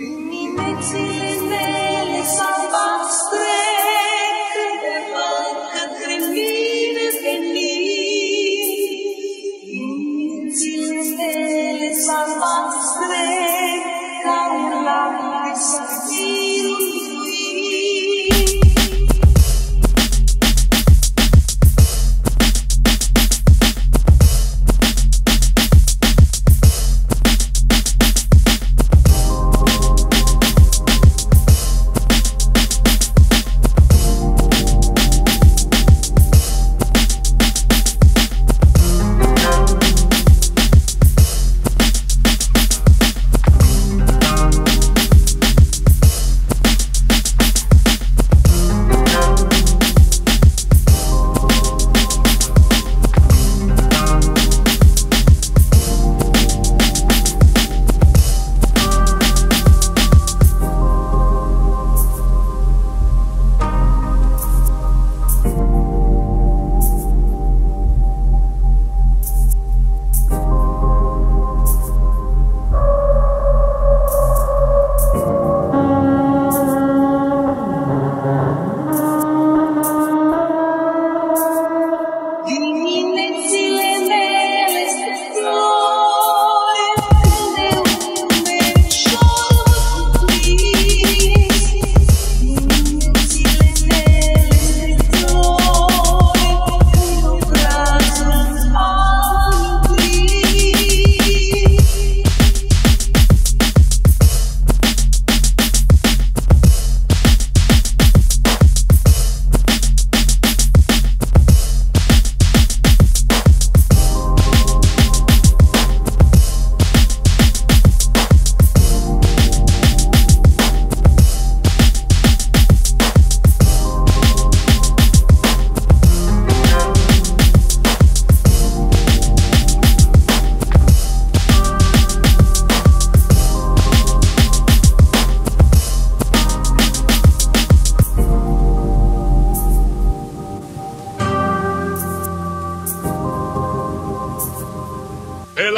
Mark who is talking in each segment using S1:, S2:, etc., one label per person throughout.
S1: 与你没羁。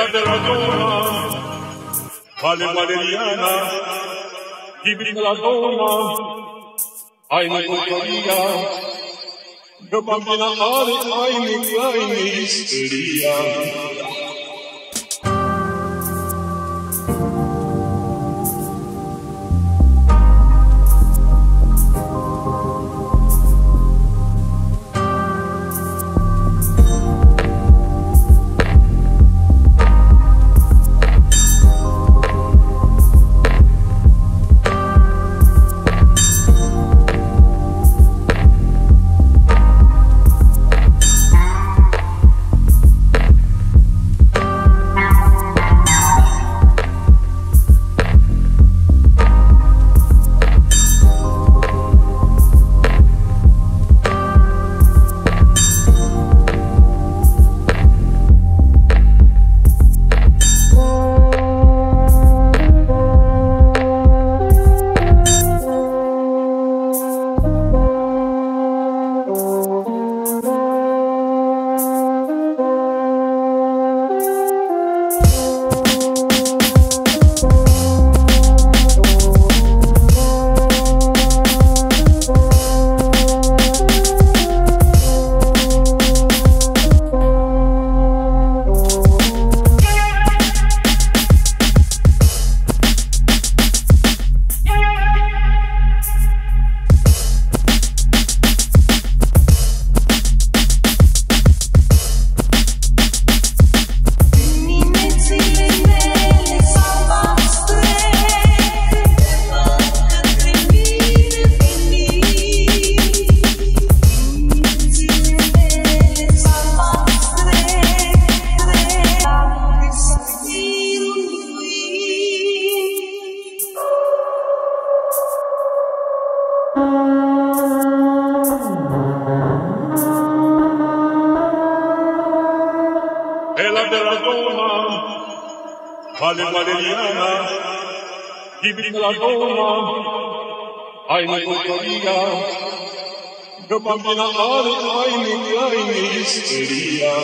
S2: È la bella donna, vale valeriana, dimmi la donna, hai una cultoria, che bambina male, hai una isteria.
S1: Diminețile
S2: دوما خالق لنا جبريل دوما عين قرية قبل من النار عين عين يستريا